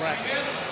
Right.